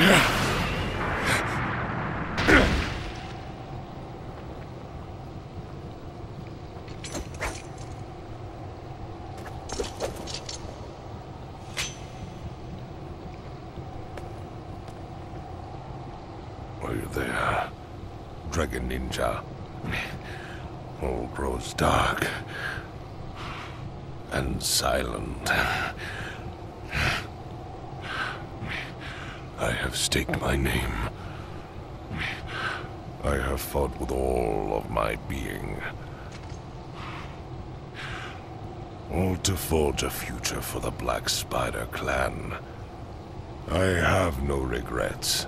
Are you there, Dragon Ninja? All grows dark and silent. I have staked my name. I have fought with all of my being. All to forge a future for the Black Spider clan. I have no regrets.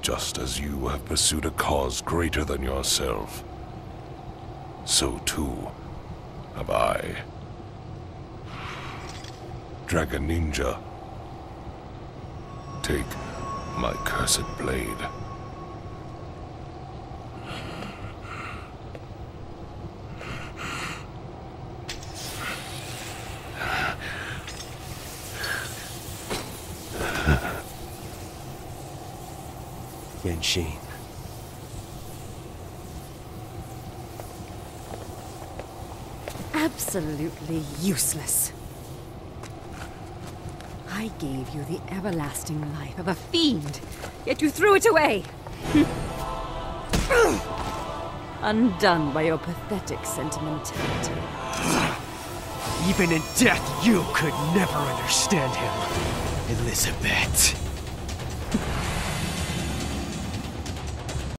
Just as you have pursued a cause greater than yourself, so too have I. Dragon Ninja, take my cursed blade. Genshin. Absolutely useless. I gave you the everlasting life of a fiend, yet you threw it away. Undone by your pathetic sentimentality. Even in death, you could never understand him, Elizabeth.